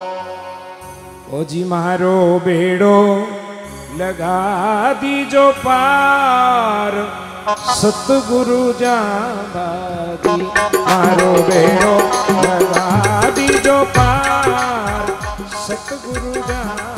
ओ जी मारो बेड़ो, लगा दीजो पार। सतगुरु जाबादी, मारो बेड़ो, लगा दीजो पार। सतगुरु जाबादी।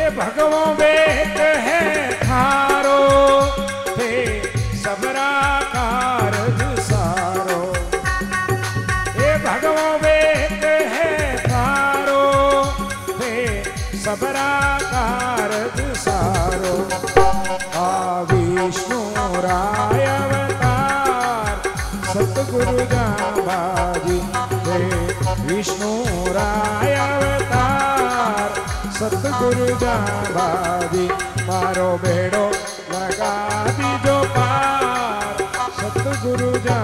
हे भगवो बेट है थारो हे सबरा कारज सारो। हे भगवो बेट है थारो हे सबरा कारज सारो। आ विष्णु राय अवतार, सतगुरु जाबाजी हे विष्णु राय अवतार। सतगुरु बाबा जी मारो बेड़ो लगा दीजो पार। सतगुरु जा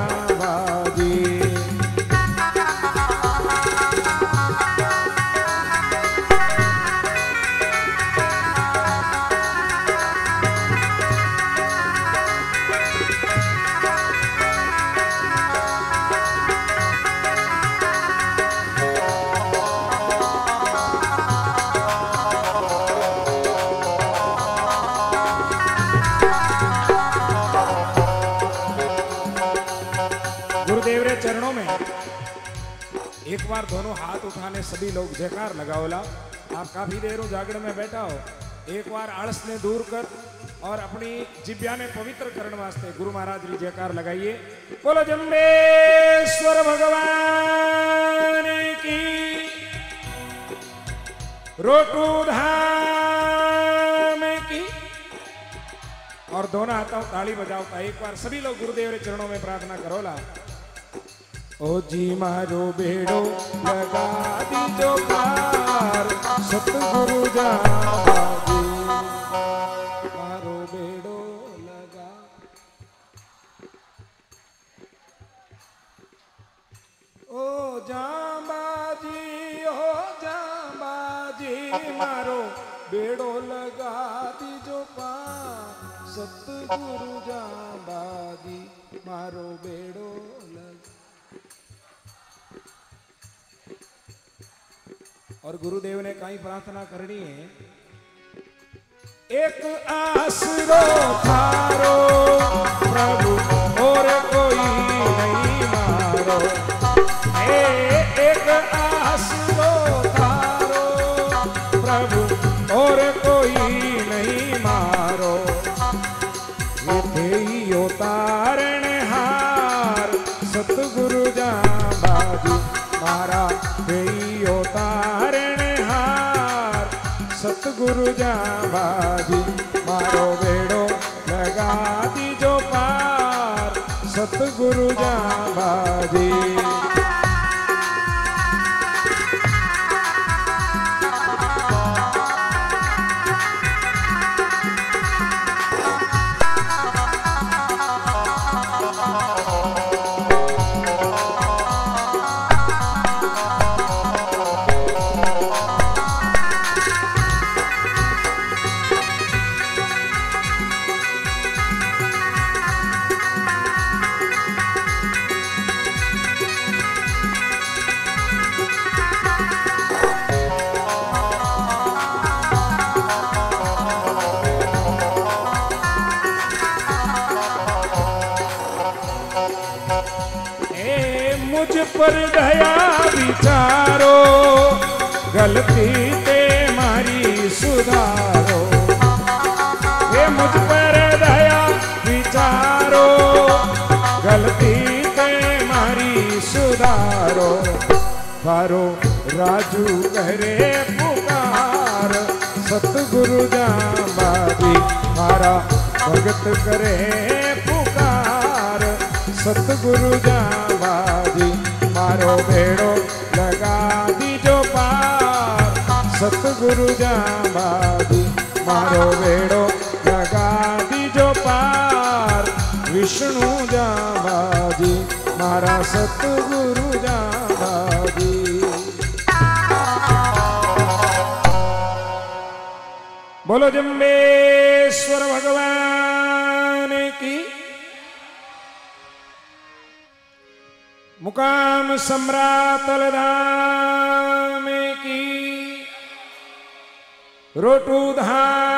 एक बार दोनों हाथ उठाने सभी लोग जयकार लगाओ लगाओला आप काफ़ी देर हो जागरण में बैठा हो। एक बार आलस ने दूर कर और अपनी जिब्या ने पवित्र करने वास्ते गुरु महाराज जी जयकार लगाइए। बोलो, जम्बेश्वर भगवान की रोटू धाम की। और दोनों हाथों ताली बजाओता एक बार सभी लोग गुरुदेव के चरणों में प्रार्थना करोला ओ जी मारो बेड़ो, लगा दीजो पार। सतगुरु मारो बेड़ो, लगा। ओ ओ दीजो पार। सतगुरु जाबाजी और गुरुदेव ने कहीं प्रार्थना करनी है। एक आसरो थारो प्रभु और कोई नहीं मारो। ए, एक आसरो थारो प्रभु और कोई नहीं मारो। ये तारण हार सतगुरु जा बाजी मारा बाजी मारो बेड़ो लगा दी जो पार। सतगुरु जा बाजी। पर दया विचारो, गलती ते मारी सुधारो। ए मुझ पर दया विचारो, गलती ते मारी सुधारो। फारो राजू करे पुकार, सतगुरु जाबादी मारा भगत करे पुकार, सतगुरु जाबादी मारो बेड़ो लगा दीजो पार। सतगुरु जाबादी मारो बेड़ो लगा दीजो पार। विष्णु जाबादी मारा सतगुरु जाबादी बोलो जम्बेश्वर भगवान। मुकाम सम्राट अलधाम की। रोटू धाम